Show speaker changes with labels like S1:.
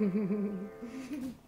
S1: Mm-hmm.